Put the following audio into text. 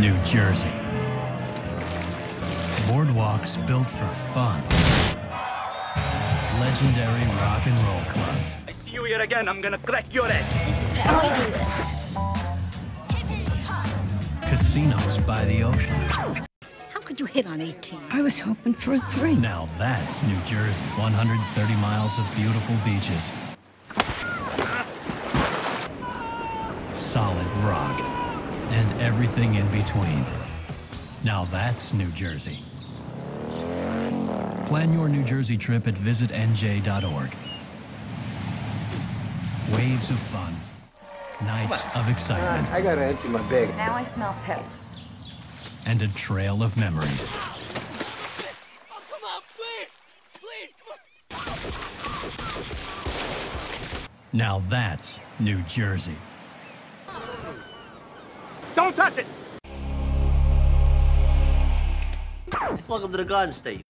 New Jersey. Boardwalks built for fun. Legendary rock and roll clubs. I see you here again. I'm gonna crack your head. This is how we do it. Casinos by the ocean. How could you hit on 18? I was hoping for a three. Now that's New Jersey. 130 miles of beautiful beaches. Solid rock. And everything in between. Now that's New Jersey. Plan your New Jersey trip at visitnj.org. Waves of fun. Nights of excitement. Ah, I gotta empty my bag. Now I smell piss. And a trail of memories. Now that's New Jersey. Don't touch it! Welcome to the Garden State.